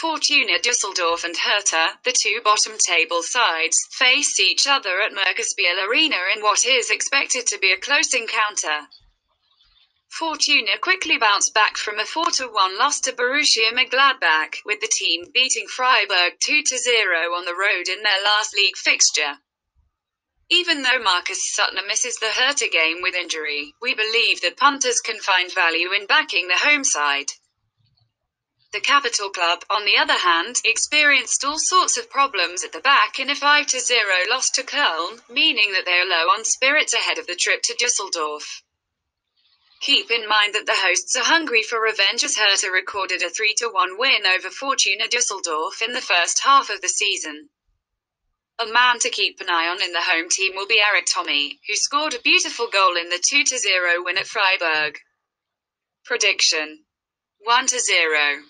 Fortuna Düsseldorf and Hertha, the two bottom table sides, face each other at Merkur Spiel-Arena in what is expected to be a close encounter. Fortuna quickly bounced back from a 4-1 loss to Borussia Mönchengladbach, with the team beating Freiburg 2-0 on the road in their last league fixture. Even though Markus Suttner misses the Hertha game with injury, we believe that punters can find value in backing the home side. The Capital Club, on the other hand, experienced all sorts of problems at the back in a 5-0 loss to Köln, meaning that they are low on spirits ahead of the trip to Dusseldorf. Keep in mind that the hosts are hungry for revenge as Hertha recorded a 3-1 win over Fortuna Dusseldorf in the first half of the season. A man to keep an eye on in the home team will be Erik Thommy, who scored a beautiful goal in the 2-0 win at Freiburg. Prediction 1-0